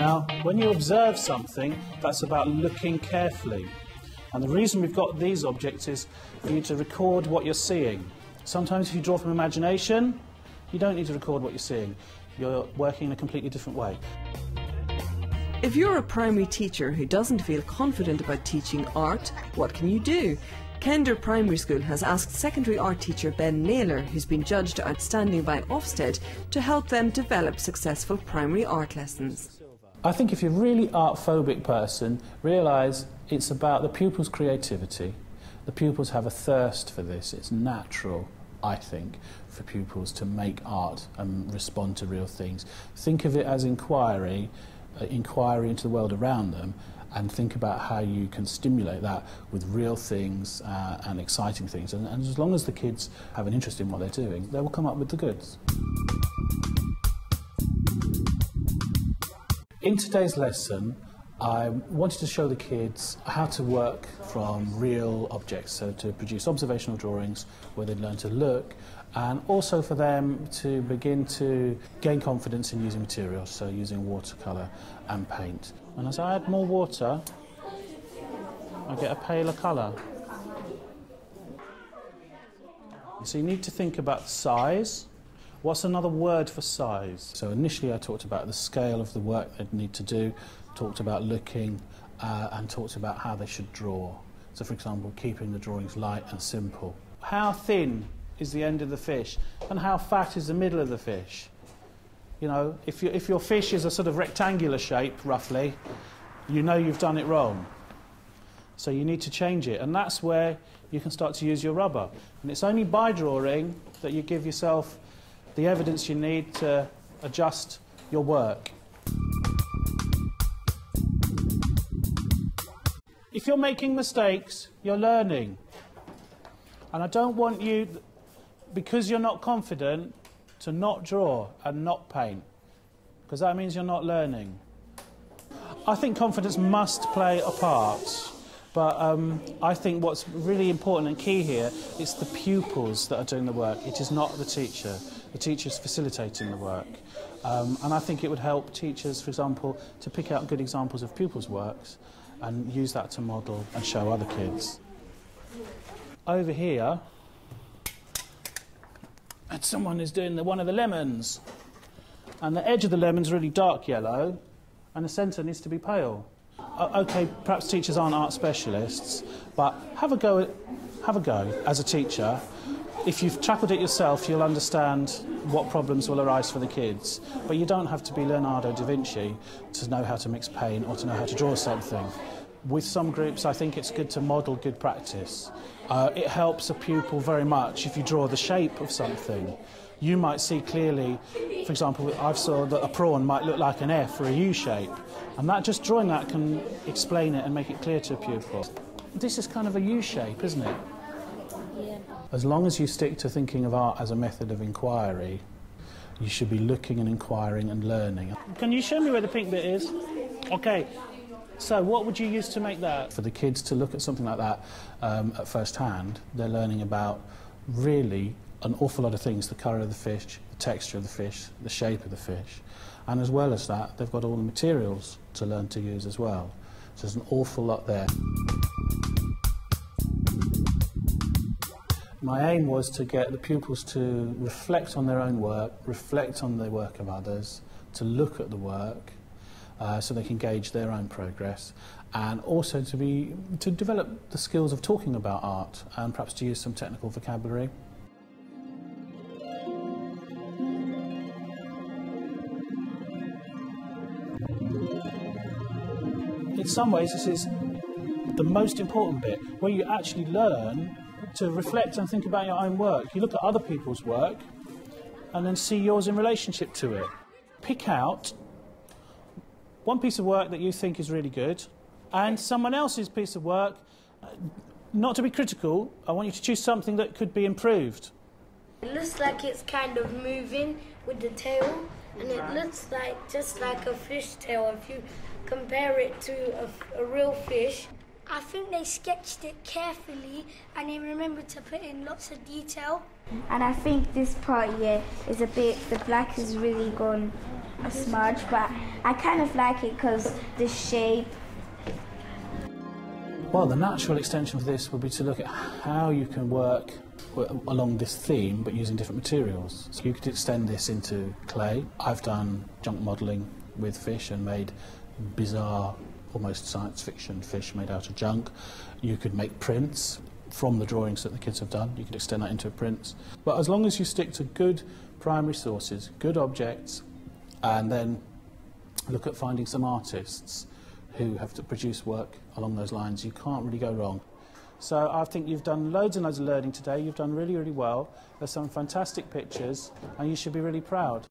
Now, when you observe something, that's about looking carefully. And the reason we've got these objects is for you to record what you're seeing. Sometimes if you draw from imagination, you don't need to record what you're seeing. You're working in a completely different way. If you're a primary teacher who doesn't feel confident about teaching art, what can you do? Kender Primary School has asked secondary art teacher Ben Naylor, who's been judged outstanding by Ofsted, to help them develop successful primary art lessons. I think if you're a really art phobic person, realise it's about the pupils' creativity. The pupils have a thirst for this. It's natural, I think, for pupils to make art and respond to real things. Think of it as inquiry, uh, inquiry into the world around them, and think about how you can stimulate that with real things uh, and exciting things. And, and as long as the kids have an interest in what they're doing, they will come up with the goods. In today's lesson, I wanted to show the kids how to work from real objects, so to produce observational drawings where they'd learn to look, and also for them to begin to gain confidence in using materials, so using watercolour and paint. And as I add more water, I get a paler colour. So you need to think about size, What's another word for size? So initially I talked about the scale of the work they'd need to do, talked about looking, uh, and talked about how they should draw. So for example, keeping the drawings light and simple. How thin is the end of the fish, and how fat is the middle of the fish? You know, if, you, if your fish is a sort of rectangular shape, roughly, you know you've done it wrong. So you need to change it, and that's where you can start to use your rubber. And it's only by drawing that you give yourself the evidence you need to adjust your work. If you're making mistakes, you're learning. And I don't want you, because you're not confident, to not draw and not paint, because that means you're not learning. I think confidence must play a part. But um, I think what's really important and key here is the pupils that are doing the work. It is not the teacher. The teacher's facilitating the work. Um, and I think it would help teachers, for example, to pick out good examples of pupils' works and use that to model and show other kids. Over here, and someone is doing the, one of the lemons. And the edge of the lemon's really dark yellow, and the centre needs to be pale. Uh, okay, perhaps teachers aren't art specialists, but have a go, have a go as a teacher. If you've tackled it yourself, you'll understand what problems will arise for the kids. But you don't have to be Leonardo da Vinci to know how to mix paint or to know how to draw something. With some groups, I think it's good to model good practice. Uh, it helps a pupil very much if you draw the shape of something. You might see clearly, for example, I've saw that a prawn might look like an F or a U shape. And that just drawing that can explain it and make it clear to a pupil. This is kind of a U shape, isn't it? Yeah. As long as you stick to thinking of art as a method of inquiry, you should be looking and inquiring and learning. Can you show me where the pink bit is? Okay. So, what would you use to make that? For the kids to look at something like that um, at first hand, they're learning about really an awful lot of things the colour of the fish, the texture of the fish, the shape of the fish. And as well as that, they've got all the materials to learn to use as well. So there's an awful lot there. My aim was to get the pupils to reflect on their own work, reflect on the work of others, to look at the work uh, so they can gauge their own progress, and also to, be, to develop the skills of talking about art and perhaps to use some technical vocabulary. in some ways, this is the most important bit, where you actually learn to reflect and think about your own work. You look at other people's work and then see yours in relationship to it. Pick out one piece of work that you think is really good and someone else's piece of work. Not to be critical, I want you to choose something that could be improved. It looks like it's kind of moving with the tail, and it looks like just like a fish tail. If you compare it to a, a real fish. I think they sketched it carefully and they remembered to put in lots of detail. And I think this part here is a bit, the black has really gone a smudge, but I kind of like it because the shape. Well, the natural extension of this would be to look at how you can work along this theme but using different materials. So you could extend this into clay. I've done junk modelling with fish and made bizarre, almost science fiction fish made out of junk. You could make prints from the drawings that the kids have done. You could extend that into prints. But as long as you stick to good primary sources, good objects, and then look at finding some artists who have to produce work along those lines, you can't really go wrong. So I think you've done loads and loads of learning today. You've done really, really well. There's some fantastic pictures, and you should be really proud.